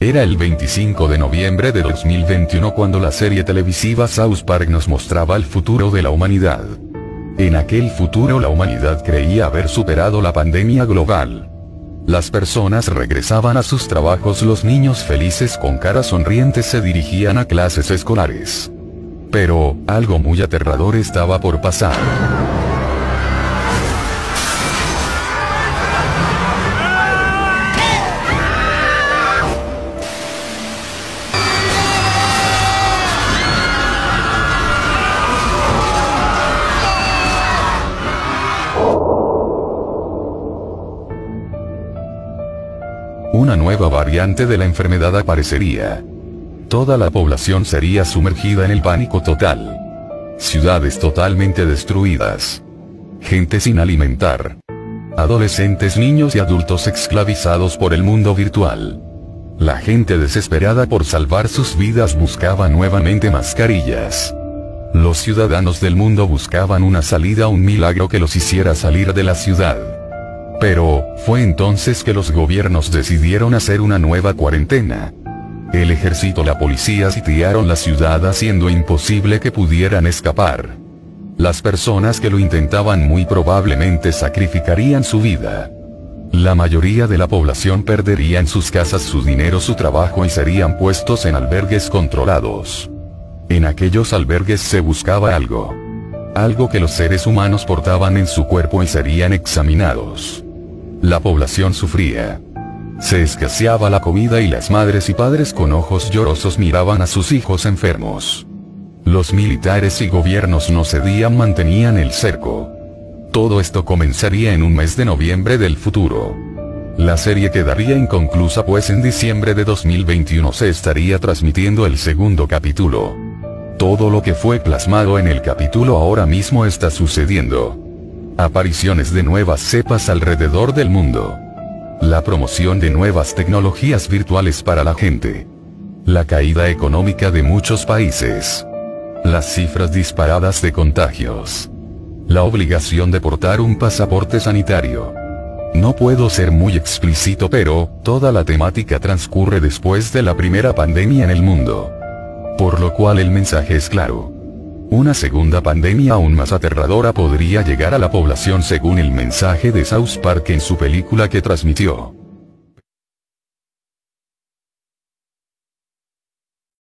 Era el 25 de noviembre de 2021 cuando la serie televisiva South Park nos mostraba el futuro de la humanidad. En aquel futuro la humanidad creía haber superado la pandemia global. Las personas regresaban a sus trabajos, los niños felices con caras sonrientes se dirigían a clases escolares. Pero, algo muy aterrador estaba por pasar. Una nueva variante de la enfermedad aparecería. Toda la población sería sumergida en el pánico total. Ciudades totalmente destruidas. Gente sin alimentar. Adolescentes, niños y adultos esclavizados por el mundo virtual. La gente desesperada por salvar sus vidas buscaba nuevamente mascarillas. Los ciudadanos del mundo buscaban una salida, un milagro que los hiciera salir de la ciudad. Pero, fue entonces que los gobiernos decidieron hacer una nueva cuarentena. El ejército y la policía sitiaron la ciudad haciendo imposible que pudieran escapar. Las personas que lo intentaban muy probablemente sacrificarían su vida. La mayoría de la población perdería en sus casas su dinero, su trabajo y serían puestos en albergues controlados. En aquellos albergues se buscaba algo. Algo que los seres humanos portaban en su cuerpo y serían examinados. La población sufría. Se escaseaba la comida y las madres y padres con ojos llorosos miraban a sus hijos enfermos. Los militares y gobiernos no cedían, mantenían el cerco. Todo esto comenzaría en un mes de noviembre del futuro. La serie quedaría inconclusa pues en diciembre de 2021 se estaría transmitiendo el segundo capítulo. Todo lo que fue plasmado en el capítulo ahora mismo está sucediendo apariciones de nuevas cepas alrededor del mundo, la promoción de nuevas tecnologías virtuales para la gente, la caída económica de muchos países, las cifras disparadas de contagios, la obligación de portar un pasaporte sanitario. No puedo ser muy explícito pero, toda la temática transcurre después de la primera pandemia en el mundo. Por lo cual el mensaje es claro. Una segunda pandemia aún más aterradora podría llegar a la población según el mensaje de South Park en su película que transmitió.